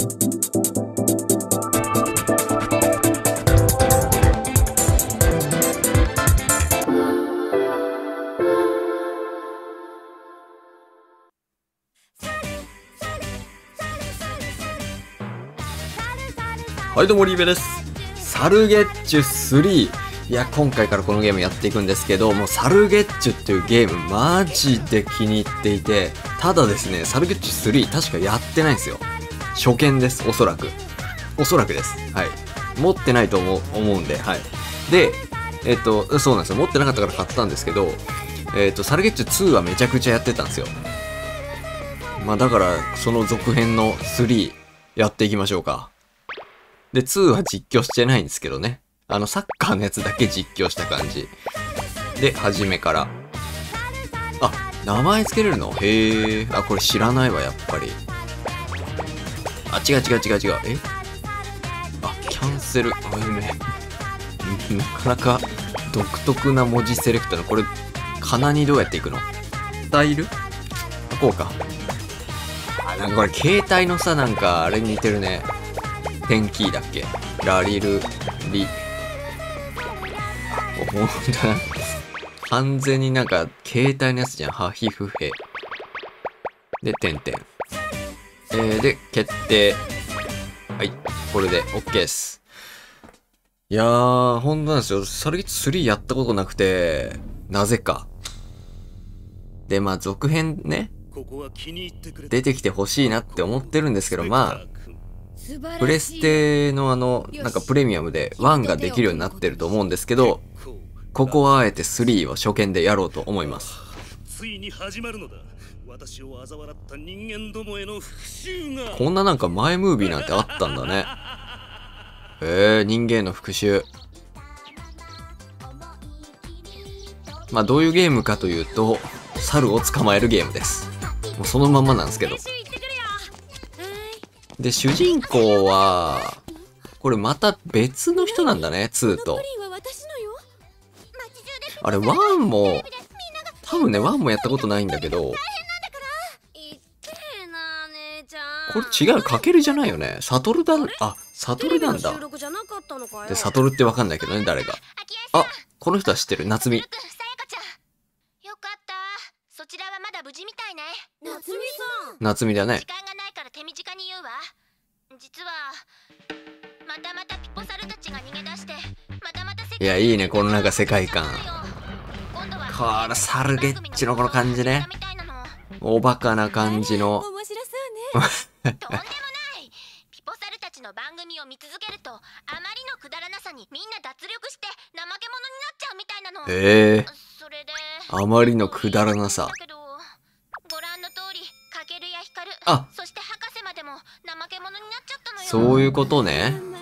はいどうもリーベです。サルゲッチュ3いや今回からこのゲームやっていくんですけどもうサルゲッチュっていうゲームマジで気に入っていてただですねサルゲッチュ3確かやってないんですよ。初見ですおそらくおそらくですはい持ってないと思う思うんではいでえっとそうなんですよ持ってなかったから買ったんですけどえっとサルゲッチュ2はめちゃくちゃやってたんですよまあだからその続編の3やっていきましょうかで、2は実況してないんですけどね。あの、サッカーのやつだけ実況した感じ。で、初めから。あ、名前つけれるの？へえ。あ、これ知らないわ、やっぱり。あ、違う違う違う違う。え？あ、キャンセル。あ、ね。なかなか独特な文字セレクトの、これ、かなにどうやっていくの？スタイル？こうか。あ、なんかこれ、携帯のさ、なんか、あれに似てるね。テンキーだっけ？ラリル、リ。あ、ほんとだ。完全になんか、携帯のやつじゃん。ハヒフヘ。で、点々。えー、で、決定。はい。これで OK です。いやー、ほんとなんですよ。サルゲッチ3やったことなくて、なぜか。で、まあ、続編ね、出てきてほしいなって思ってるんですけど、まあ、プレステのあの、なんかプレミアムで1ができるようになってると思うんですけど、ここはあえて3を初見でやろうと思います。ついに始まるのだ私を嘲笑った人間どもへの復讐がこんななんか前ムービーなんてあったんだね。へえ、人間の復讐。まあどういうゲームかというと、猿を捕まえるゲームです。もうそのまんまなんですけど。で、主人公は、これまた別の人なんだね、2と。あれ、1も、多分ね、1もやったことないんだけど、これ違う、かけるじゃないよね。サトルだ、あ、サトルなんだ。で、サトルってわかんないけどね、誰が。あ、この人は知ってる、夏美。よかったそちらはまだ無事みたいね夏美さん夏美だね時。間がないから手短に言うわ実はまたまたピポサルたちが逃げ出してまたまた世界いや、いいね、このなんか世界観。今度はこれサルゲッチのこの感じねおバカな感じの。とんでもない。ピポサルたちの番組を見続けるとあまりのくだらなさにみんな脱力して怠け者になっちゃうみたいなの。へえ。それであまりのくだらなさ。ご覧の通りカケルやヒカルあ。そして博士までも怠け者になっちゃったのよ。そういうことね。まあ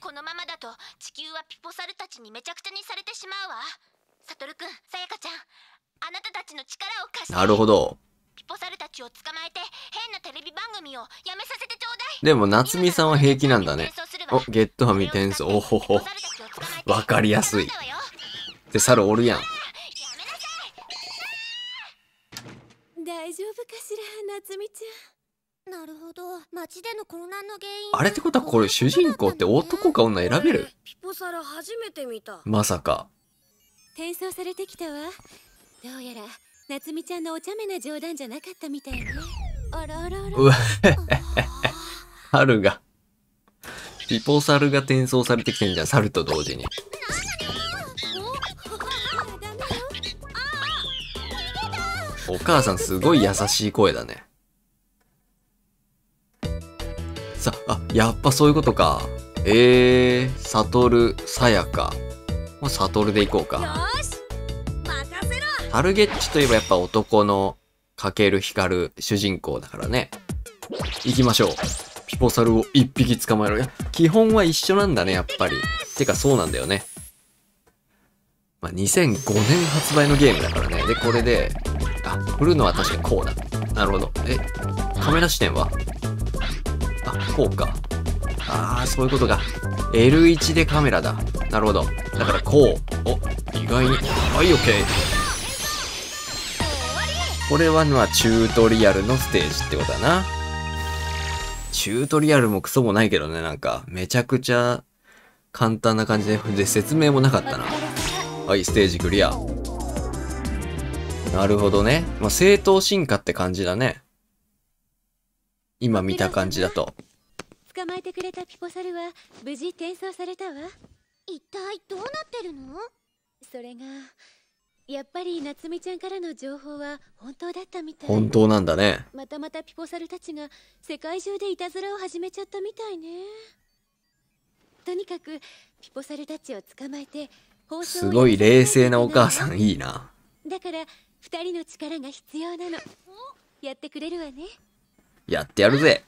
このままだと地球はピポサルたちにめちゃくちゃにされてしまうわ。サトルくんさやかちゃんあなたたちの力を貸して。なるほど。ピポサルたちを捕まえて変なテレビ番組をやめさせてちょうだいでも、夏美さんは平気なんだね。お、ゲットハミテ転送。おほほ。わかりやすいやで、猿おるやん。めなさ大丈夫かしら夏美ちなるほど街での混乱の原因あれってことはこれ主人公って男か女選べる？ピポサラ初めて見たまさか。ゃん転送されてきたわどうやら夏美ちゃんのお茶目な冗談じゃなかったみたいねあらあらあらうわ、猿が。ピポサルが転送されてきてんじゃん、猿と同時に。お母さんすごい優しい声だね。さ、あ、やっぱそういうことか。えー、サトル、さやか。まあ、サトルでいこうか。タルゲッチといえばやっぱ男のかける光る主人公だからね。行きましょう。ピポサルを一匹捕まえろ。いや、基本は一緒なんだね、やっぱり。てかそうなんだよね。まあ、2005年発売のゲームだからね。で、これで、あ、振るのは確かこうだ。なるほど。え、カメラ視点は？あ、こうか。あー、そういうことか。L1 でカメラだ。なるほど。だからこう。お、意外に。はい、OK。これはまあチュートリアルのステージってことだな。チュートリアルもクソもないけどね、なんか。めちゃくちゃ簡単な感じで、で、説明もなかったな。はい、ステージクリア。なるほどね。まあ、正当進化って感じだね。今見た感じだと。捕まえてくれたピポサルは無事転送されたわ一体どうなってるの？それがやっぱり夏美ちゃんからの情報は本当だったみたい本当なんだね。またまたピポサルたちが世界中でいたずらを始めちゃったみたいねとにかくピポサルたちを捕まえて放送をすごい冷静なお母さんいいな。だから二人の力が必要なのやってくれるわねやってやるぜ。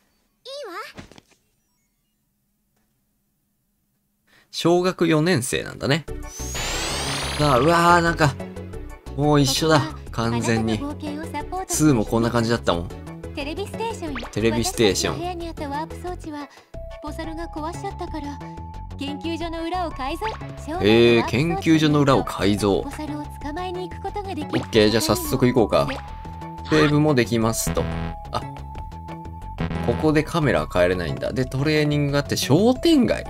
いいわ小学4年生なんだね。さあ、うわーなんか、もう一緒だ。完全に。2もこんな感じだったもん。テレビステーションよテレビステーション部屋にあったワープ装置はピポサルが壊しちゃったから研究所の裏を改造へえ、研究所の裏を改造ピポ。サルを捕まえに行くことができオッケー、じゃあ早速行こうか。セーブもできますと。あ、ここでカメラは変えれないんだ。で、トレーニングがあって商店街。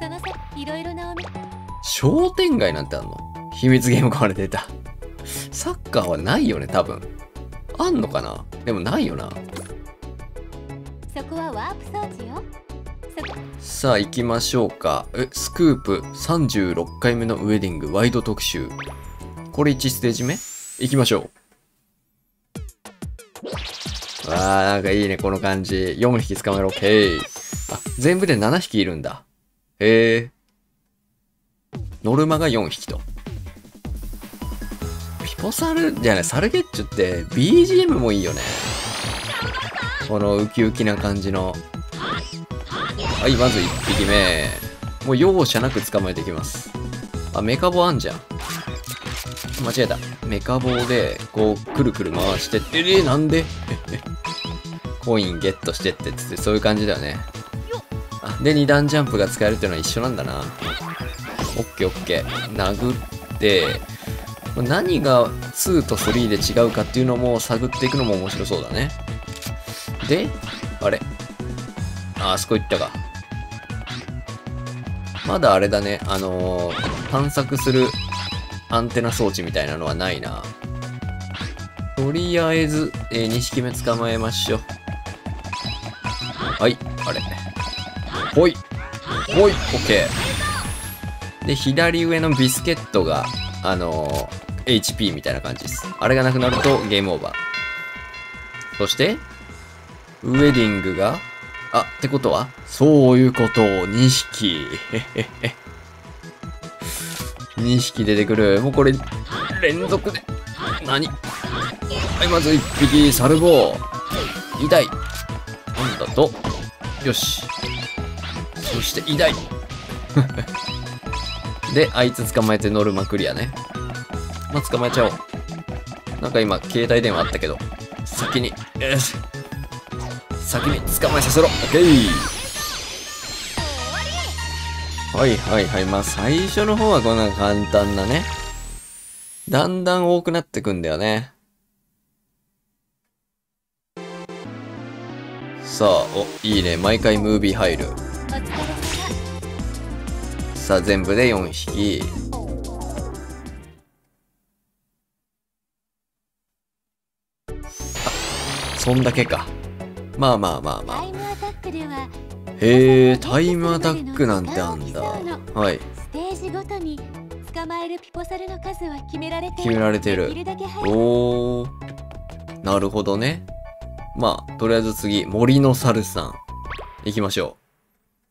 その際いろいろなお店商店街なんてあんの？秘密ゲーム壊れてた。サッカーはないよね、多分。あんのかな？でもないよな。そこはワープ装置よさあ行きましょうか。え、スクープ36回目のウェディングワイド特集。これ1ステージ目？行きましょう。わー、なんかいいね、この感じ。4匹捕まえろ、OK。あ、全部で7匹いるんだ。へえ。ノルマが4匹と。ピポサルじゃない、サルゲッチュって BGM もいいよね。このウキウキな感じの。はい、まず1匹目。もう容赦なく捕まえていきます。あ、メカボあんじゃん。間違えた。メカボで、こう、くるくる回してって、えー、なんで？コインゲットしてってつって、そういう感じだよね。あ、で、2段ジャンプが使えるっていうのは一緒なんだな。オッケーオッケー。殴って、何が2と3で違うかっていうのも探っていくのも面白そうだね。で、あれあ、あそこ行ったか。まだあれだね、あのー探索するアンテナ装置みたいなのはないな。とりあえず、えー、2匹目捕まえましょう。はい、あれ。ほい。ほい、オッケー。で、左上のビスケットが、あのー HP みたいな感じです。あれがなくなるとゲームオーバー。そして、ウェディングが、あ、ってことは？そういうこと、2匹。2匹出てくる。もうこれ、連続で。何？はい、まず1匹、サルボー。痛い。なんだと？よし。そして、痛い。で、あいつ捕まえてノルマクリアね。まあ、捕まえちゃおう。なんか今、携帯電話あったけど、先に、よし。先に捕まえさせろ。オッケー。はいはいはい。まあ最初の方はこんな簡単なね。だんだん多くなってくんだよね。さあ、お、いいね。毎回ムービー入る。さあ、全部で4匹。そんだけか。まあまあまあまあタイ。ムアタックではへえ、タイムアタックなんてあんだ。はい。ステージごとに捕まえるピポサルの数は決められてい決められてるおー。なるほどね。まあ、とりあえず次、森の猿さん。行きましょ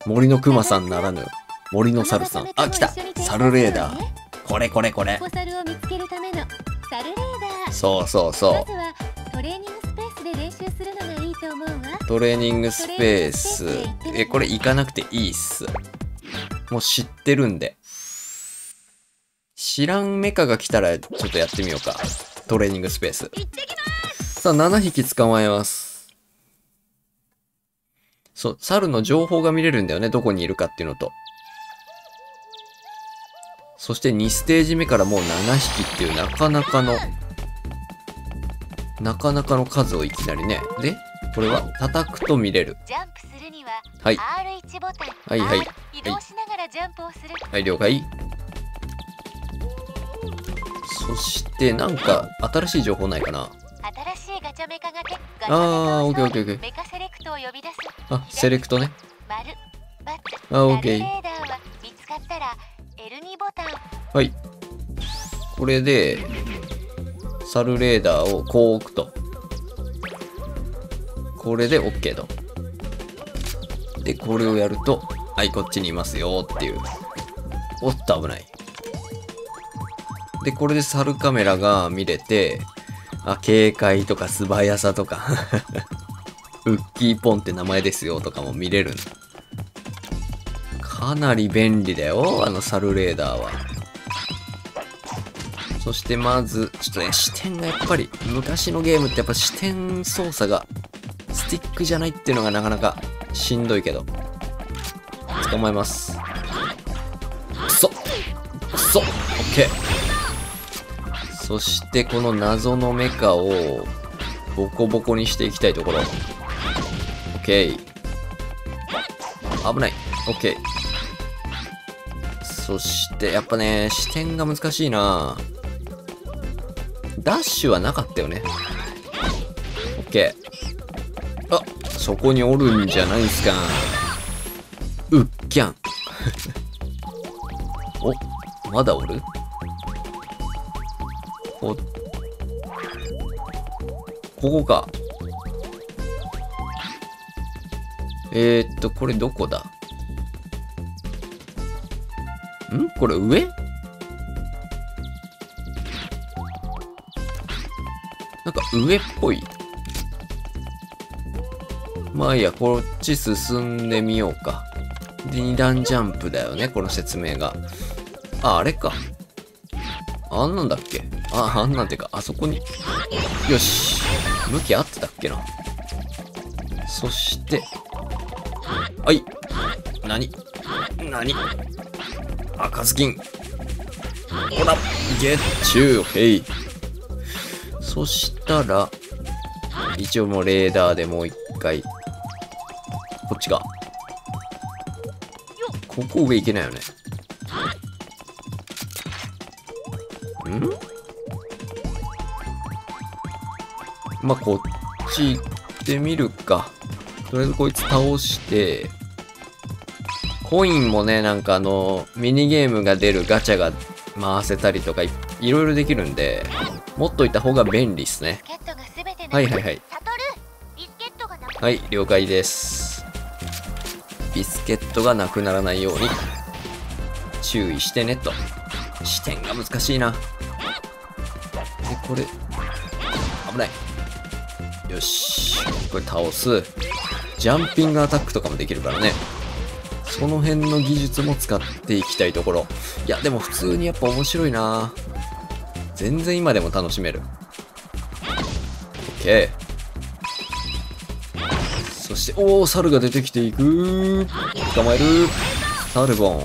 う。森の熊さんならぬ、森の猿さん。あ、来た猿レーダー。これこれこれピ。ポサルを見つけるためのサルレーダーそうそうそまするのがいいと思うわう。トレーニングスペース。え、これ行かなくていいっす。もう知ってるんで。知らんメカが来たらちょっとやってみようか。トレーニングスペース。さあ、7匹捕まえます。そう、猿の情報が見れるんだよね。どこにいるかっていうのと。そして2ステージ目からもう7匹っていうなかなかの、なかなかの数をいきなりね。で、これは叩くと見れる。ジャンプするにははい。R1 ボタン。はいはい移動しながらジャンプをする、はい了解。そしてなんか新しい情報ないかな？新しいガチャメカがてガチャメカをオッケーオッケーオッケー。メカセレクトを呼び出す。あセレクトね。丸バツ。あオッケー。ラルレーダーは見つかったら L2 ボタン。はい。これでサルレーダーをこう置くと。これで OK と。でこれをやるとはいこっちにいますよっていう。おっと危ない。でこれでサルカメラが見れてあ警戒とか素早さとか。ウッキーポンって名前ですよとかも見れるんだ。かなり便利だよあのサルレーダーは。そしてまずちょっとね視点がやっぱり昔のゲームってやっぱ視点操作がスティックじゃないっていうのがなかなかしんどいけど捕まえます。くそくそオッケー。そしてこの謎のメカをボコボコにしていきたいところ。オッケー。危ない。オッケー。そしてやっぱね視点が難しいな。ダッシュはなかったよね。オッケー。あそこにおるんじゃないですか。うっきゃん。おまだおる？おここか。えー、っとこれどこだ？ん？これ上？上っぽい。まあいいや、こっち進んでみようか。で、二段ジャンプだよね、この説明が。あ、あれか。あんなんだっけあ、あんなんてか、あそこに。よし。向き合ってたっけな。そして、はい。何？何？赤ずきん。ほら、ゲッチュー、オッケー。そしたら、一応もうレーダーでもう一回。こっちか。ここ上行けないよね。ん？まあ、こっち行ってみるか。とりあえずこいつ倒して、コインもね、なんかあの、ミニゲームが出るガチャが回せたりとかい、いろいろできるんで、持っといた方が便利っすね。はいはいはい。はい、了解です。ビスケットがなくならないように注意してねと。視点が難しいな。で、これ、危ない。よし。これ倒す。ジャンピングアタックとかもできるからね。その辺の技術も使っていきたいところ。いや、でも普通にやっぱ面白いな全然今でも楽しめる。OK。そして、おお、猿が出てきていく。捕まえる。サルボン。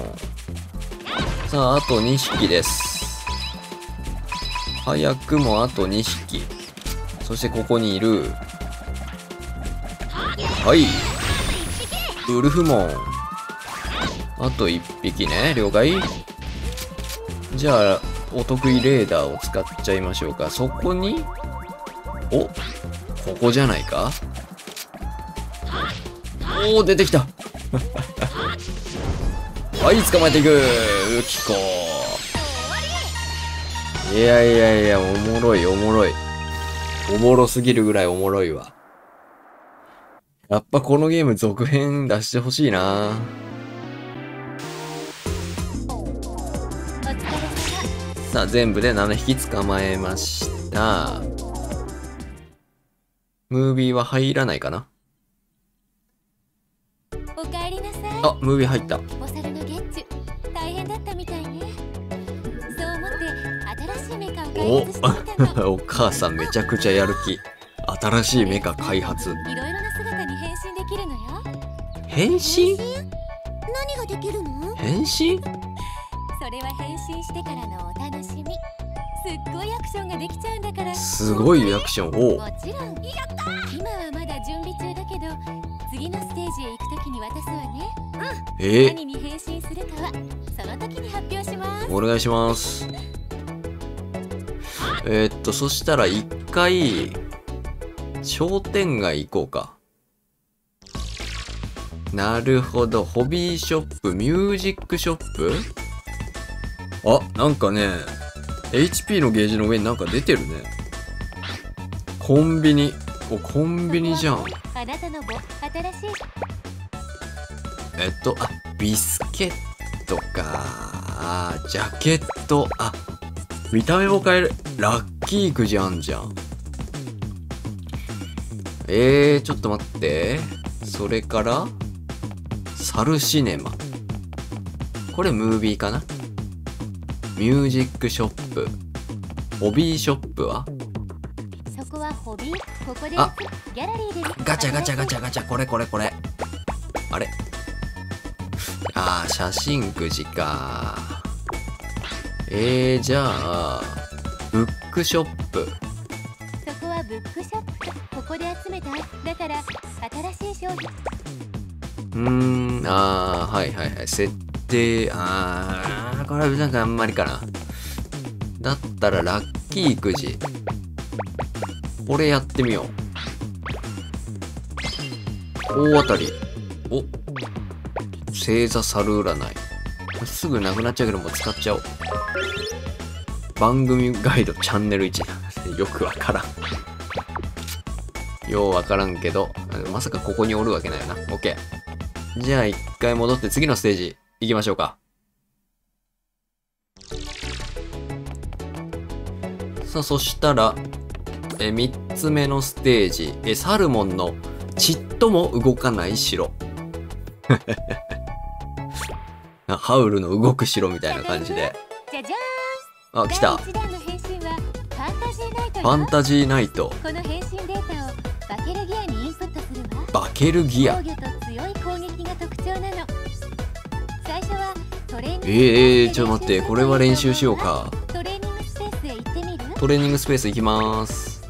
さあ、あと2匹です。早くもあと2匹。そしてここにいる。はい。ウルフモン。あと1匹ね。了解じゃあ、お得意レーダーを使っちゃいましょうか。そこに、お、ここじゃないか？おお出てきた。はい捕まえていく。ウキコいやいやいやおもろいおもろい。おもろすぎるぐらいおもろいわ。やっぱこのゲーム続編出してほしいな。おさあ全部で7匹捕まえました。ムービーは入らないかな？おかえりなさい。あムービー入った。お猿のゲッチュ大変だったみたいね。そう思って新しいメカを開発してみたの お母さんめちゃくちゃやる気。新しいメカ開発。いろいろな姿に変身できるのよ。変身？何ができるの？変身？それは変身してからのおすっごいアクションができちゃうんだから。すごいリアクション。おう。もちろん。今はまだ準備中だけど次のステージへ行くときに渡すわね。え？ー、何に変身するかはその時に発表します。お願いします。えー、っとそしたら一回商店街行こうか。なるほど。ホビーショップミュージックショップ？あなんかね HP のゲージの上になんか出てるねコンビニおコンビニじゃんえっと、あ、ビスケットか。あ、ジャケット。あ、見た目も変える。ラッキーくじあんじゃん。えー、ちょっと待って。それから、サルシネマ。これムービーかな？ミュージックショップ。ホビーショップは？そこはホビーここであギャラリーでガチャガチャガチャガチャ、これこれこれ。あれ？あー、写真くじか。えー、じゃあ、ブックショップ。そこはブックショップここで集めただから新しい商品うーん、あー、はいはいはい。設定、あー、これなんかあんまりかな。だったらラッキーくじ。これやってみよう。大当たり。お星座猿占い。すぐなくなっちゃうけどもう使っちゃおう。番組ガイドチャンネル1。よくわからん。ようわからんけど、まさかここにおるわけないよな。オッケー。じゃあ一回戻って次のステージ行きましょうか。さあ、そしたら、え、三つ目のステージ、え、サルモンのちっとも動かない城。あ ハウルの動く城みたいな感じで。じゃじゃあ、ーん来た。ファンタジーナイトバケルギアえー、ちょっと待って、これは練習しようか。トレーニングスペース行きます。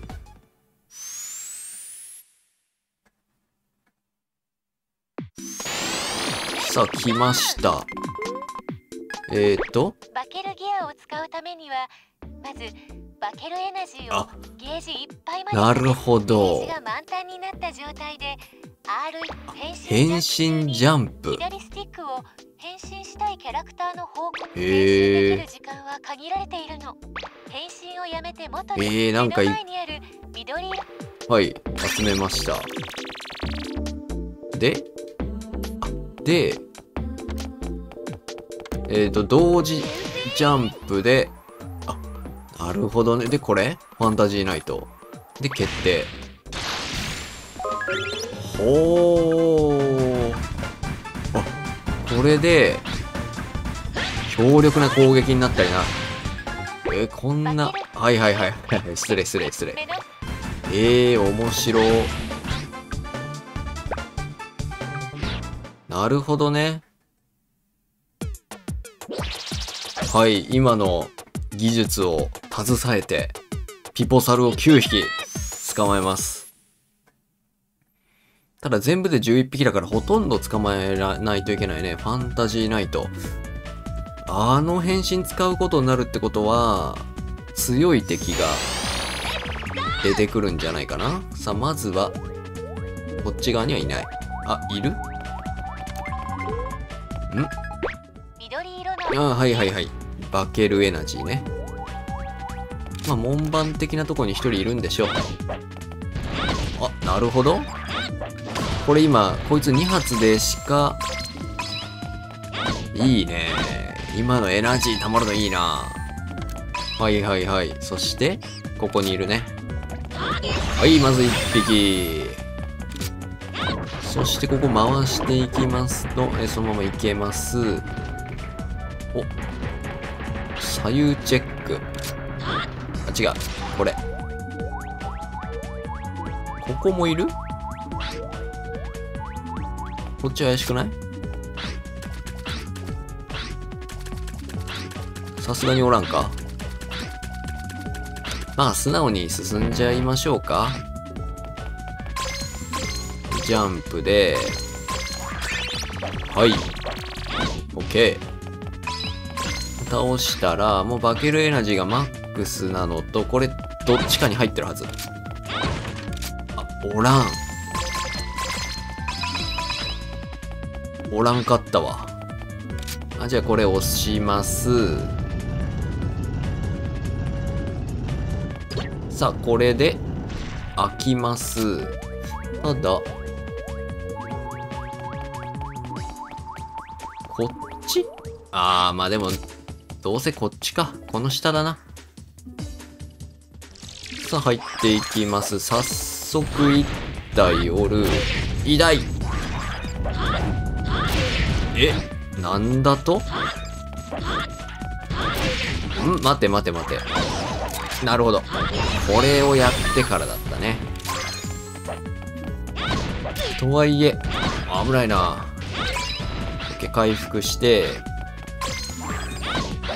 さあ、来ました。えーと、バケルギアを使うためにはまずバケルエナジーをあゲージいっぱいまでなるほゲーどジ。が満タンになった状態で変変身身ジャンプ。左スティックを変身したいキャラクターの方向に変身できる時間は限られているの変身をやめて元えに目の前にある緑色はい、集めました。で、あで、えーと、同時ジャンプで、あ、なるほどね。で、これ？ファンタジーナイト。で、決定。ほー。あ、これで、強力な攻撃になったりな。えーこんな、はいはいはい。失礼失礼失礼。ええー、面白なるほどね。はい、今の技術を携えて、ピポサルを9匹捕まえます。ただ全部で11匹だからほとんど捕まえないといけないね。ファンタジーナイト。あの変身使うことになるってことは、強い敵が出てくるんじゃないかなさあ、まずは、こっち側にはいない。あ、いる？緑色のあはいはいはい。バケルエナジーね。まあ、門番的なとこに一人いるんでしょう。あ、なるほど。これ今、こいつ2発でしか、いいね。今のエナジー溜まるのいいな。はいはいはい。そして、ここにいるね。はい、まず1匹。そしてここ回していきますと、えそのまま行けます。お左右チェック。あ、違う。これ。ここもいる？こっち怪しくない？さすがにおらんか？まあ、素直に進んじゃいましょうか。ジャンプで、はい。OK。倒したら、もうバケルエナジーがマックスなのと、これ、どっちかに入ってるはず。あ、おらん。おらんかったわ。あ、じゃあこれ押します。さあ、これで、開きます。ただ、こっち？あー、まあでも、どうせこっちか。この下だな。さあ、入っていきます。早速、一体おる。偉大え、なんだと？ん？待て待て待て。なるほど。これをやってからだったね。とはいえ、危ないな。OK 回復して、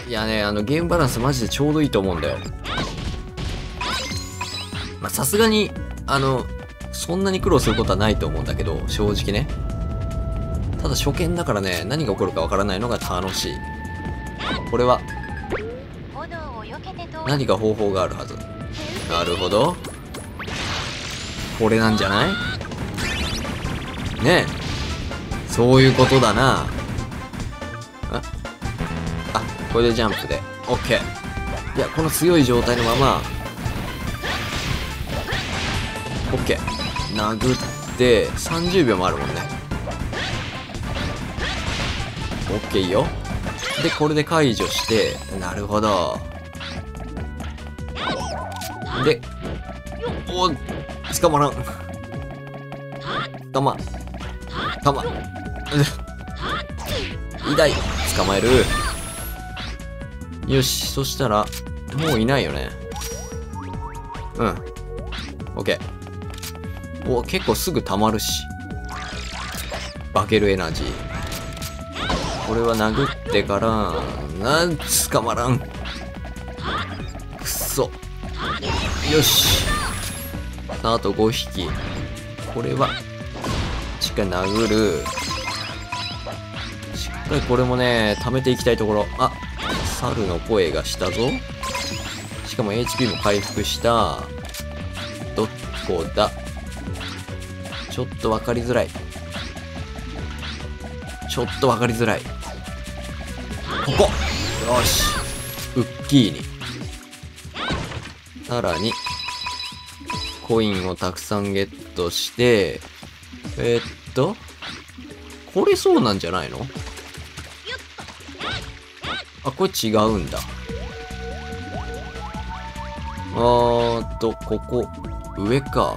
いやね、あの、ゲームバランスマジでちょうどいいと思うんだよ。ま、さすがに、あの、そんなに苦労することはないと思うんだけど、正直ね。ただ初見だからね、何が起こるかわからないのが楽しい。これは何か方法があるはず。なるほど。これなんじゃない？ねえ。そういうことだな。あ、あ、これでジャンプで。オッケー。いや、この強い状態のまま、オッケー。殴って、30秒もあるもんね。オッケーよ。で、これで解除して、なるほど。で、お捕まらん。捕ま、捕ま、痛い。捕まえる。よし、そしたら、もういないよね。うん。オッケー。お、結構すぐ溜まるし。バケルエナジー。これは殴ってから、なん、捕まらん。くそ。よし。さあ、あと5匹。これは、しっかり殴る。しっかりこれもね、貯めていきたいところ。あ、猿の声がしたぞ。しかも HP も回復した。どこだちょっとわかりづらい。ちょっとわかりづらい。ここよし。ウッキーに。さらに、コインをたくさんゲットして、えーっと、これそうなんじゃないの？あ、これ違うんだ。あーっと、ここ、上か。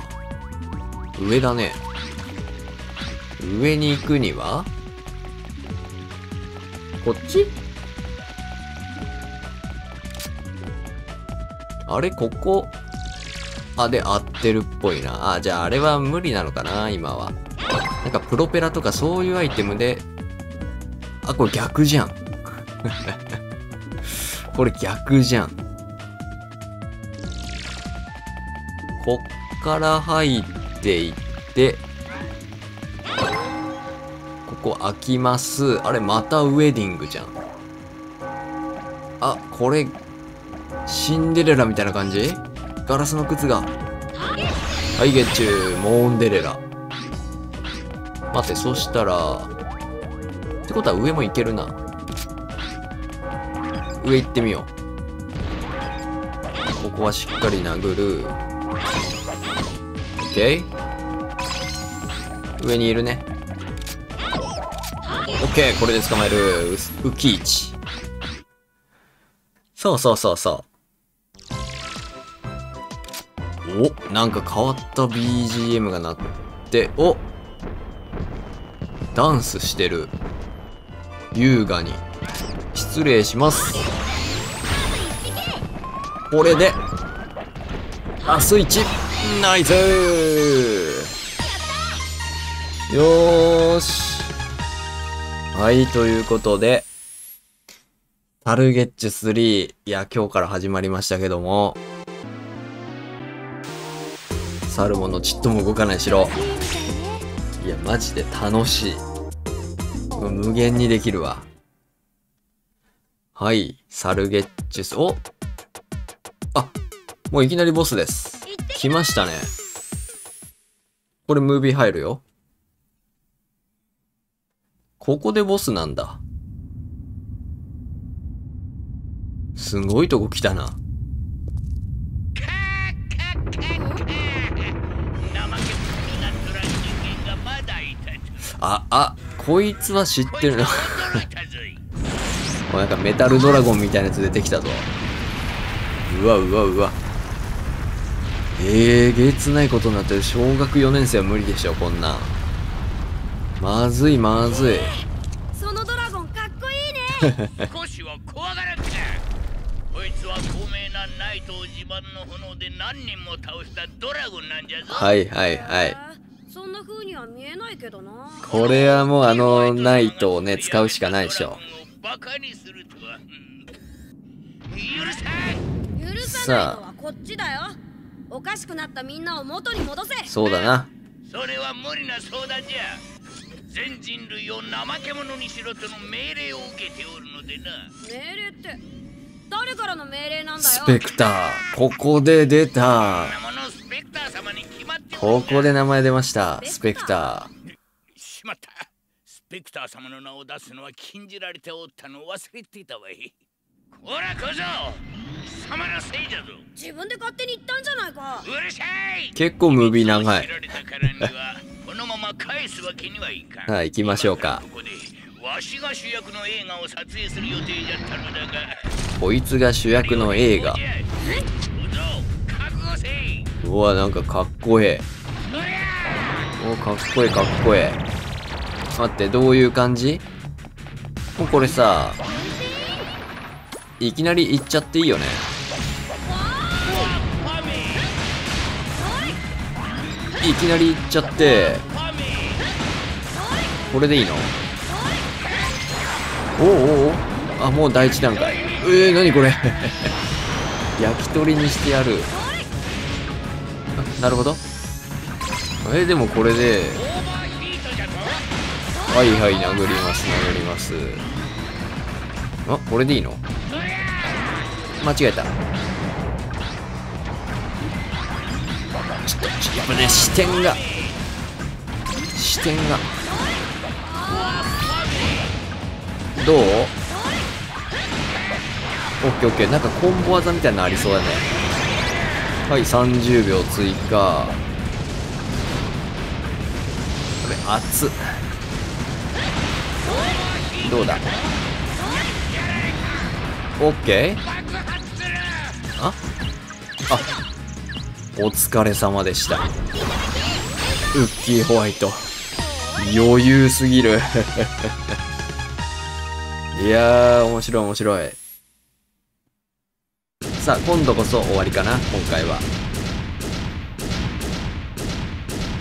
上だね。上に行くには？こっち？あれここ、あ、で、合ってるっぽいな。あ、じゃああれは無理なのかな今は。なんかプロペラとかそういうアイテムで、あ、これ逆じゃん。これ逆じゃん。こっから入っていって、ここ開きます。あれ、またウェディングじゃん。あ、これ、シンデレラみたいな感じ？ガラスの靴が。はい、ゲッチュー、モーンデレラ。待って、そしたら、ってことは上も行けるな。上行ってみよう。ここはしっかり殴る。オッケー上にいるね。オッケーこれで捕まえる。ウウキイチ。そうそうそうそう。お、なんか変わった BGM が鳴って、おダンスしてる。優雅に。失礼します。これで、ラス1、ナイスよーし。はい、ということで、タルゲッチュ3、いや、今日から始まりましたけども、さるものちっとも動かない城いいやマジで楽しい。もう無限にできるわ。はいサルゲッチュス。おあもういきなりボスです。来ましたね。これムービー入るよ。ここでボスなんだ。すごいとこ来たな。あ、あ、こいつは知ってるな。もう なんかメタルドラゴンみたいなやつ出てきたぞ。うわうわうわ。ええー、げつないことになってる。小学4年生は無理でしょ、こんなん。まずいまずい。そのドラゴンかっこいいね 少しは怖がらんかこいつは透明なナイトを自慢の炎で何人も倒したドラゴンなんじゃぞはいはいはい。そんな風には見えないけどな。これはもうあのナイトをね、使うしかないでしょ。バカにするとは。許さないのはこっちだよ。おかしくなったみんなを元に戻せ。そうだな。それは無理な相談じゃ。全人類を怠け者にしろとの命令を受けておるのでな。命令って誰からの命令なんだよ？スペクター。ここで出た。ここで名前出ました。スペクター。しまった。スペクター様の名を出すのは禁じられておったのを忘れていたわい。こら小僧貴様のせいじゃぞ。自分で勝手に言ったんじゃないか。うるさい。結構ムービー長い。このまま返すわけにはいかん。はい行きましょうか。わしが主役の映画を撮影する予定じゃったのだがこいつが主役の映画。うわ、なんかかっこええ。おかっこええかっこええ。待って、どういう感じ？もうこれさ、いきなり行っちゃっていいよね。いきなり行っちゃって、これでいいの？おうおおあ、もう第一段階。えー、なにこれ？焼き鳥にしてやる。あなるほど。えー、でもこれで、はいはい、殴ります、殴ります。あ、これでいいの？間違えた。ちょっと、やっぱね、視点が、視点が。どう？オッケーオッケー。なんかコンボ技みたいなのありそうだね。はい、30秒追加。これ、熱っ。どうだ？オッケーあ？あ、お疲れ様でした。ウッキーホワイト。余裕すぎる。いやー、面白い面白い。さあ、今度こそ終わりかな、今回は。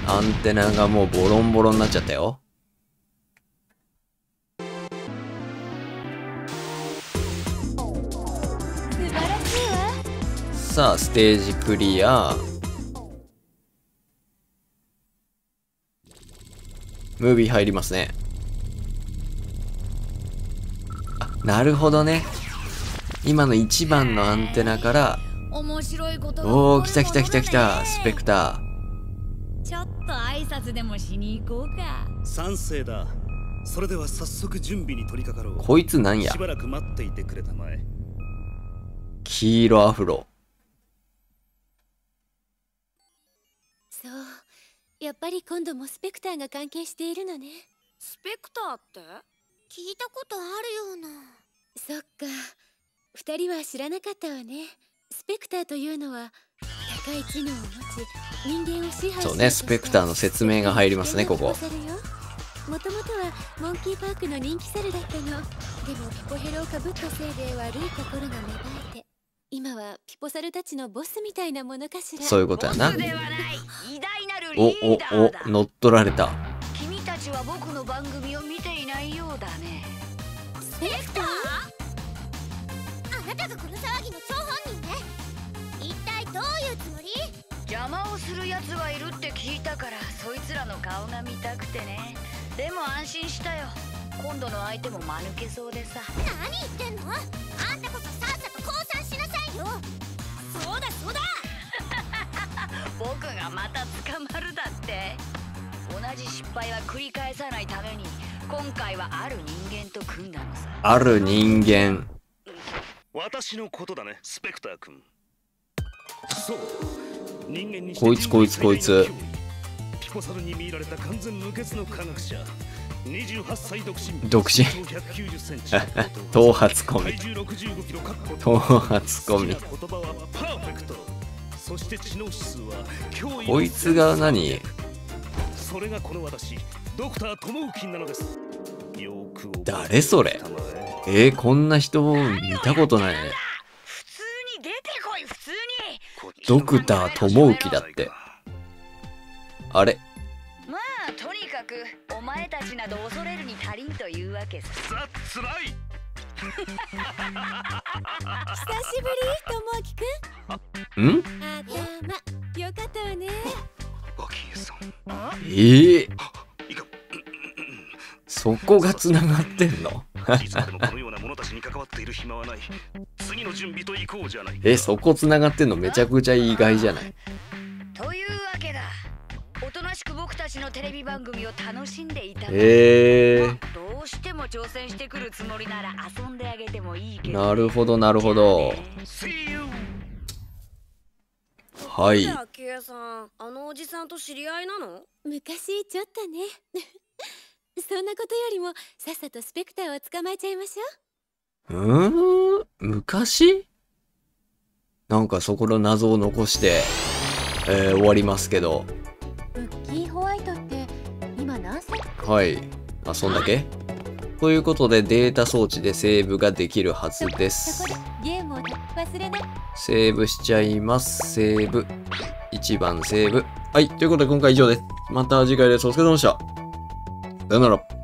アンテナがもうボロンボロになっちゃったよ。さあ、ステージクリア。ムービー入りますね。あ、なるほどね。今の1番のアンテナから、面白いことがおー、来た来た来た来た、スペクタちょっと挨拶でもしに行こうか。賛成だ。それでは早速準備に取り掛かろー。う。こいつなんや。しばらく待っていてくれたまえ。黄色アフロ。そうやっぱり今度もスペクターが関係しているのね。スペクターって？聞いたことあるような。そっか二人は知らなかったわね。スペクターというのは高い知能を持ち人間を支配そうねスペクターの説明が入りますねここ。もともとはモンキーパークの人気猿だったの。でもピポヘロをかぶったせいで悪い心が芽生えて。今はピポサルたちのボスみたいなものかしら。そういうことやな。お、お、お、乗っ取られた。君たちは僕の番組を見ていないようだね。スペクター？あなたがこの騒ぎの張本人ね。一体どういうつもり？邪魔をする奴がい顔が見たくてね。でも安心したよ。今度の相手も間抜けそうでさ。何言ってんの？あんたこそさっさと降参しなさいよ。そうだそうだ。僕がまた捕まるだって。同じ失敗は繰り返さないために今回はある人間と組んだのさ。ある人間。私のことだねスペクター君。そう。人間にこいつこいつこいつ。ピコサルに見入られた完全無欠の科学者。28歳独身。独身。身長190センチ頭髪込み。体重65キロかっこ頭髪込み。言葉はパーフェクト。そして知能指数は驚異のこいつが何？それがこの私ドクター友浮なのです誰それ？ええー、こんな人見たことない。ね。普通に出てこい普通にドクター友浮だって。あれ？まあとにかくお前たちなど恐れるに足りんというわけさ。ザ・つらい。久しぶりともきくん？ん頭よかったわね。バキエさん。えー、そこが繋がってんの？いつまでもこのような者たちに関わっている暇はない。次の準備と行こうじゃない。かえ、そこ繋がってんの？めちゃくちゃ意外じゃない？というわけだ。おとなしく僕たちのテレビ番組を楽しんでいただえー、どうしても挑戦してくるつもりなら遊んであげてもいいけど。なるほどなるほど。はい。あのおじさんと知り合いなの？昔ちょっとねそんなことよりもさっさとスペクターを捕まえちゃいましょうーん？昔？なんかそこの謎を残して、えー終わりますけど。うブッキーホワイトって今何歳？はい。あ、そんだけ？ということでデータ装置でセーブができるはずですゲームを忘れないセーブしちゃいます。セーブ。1番セーブ。はい。ということで今回以上です。また次回です。お疲れ様でした。Den er da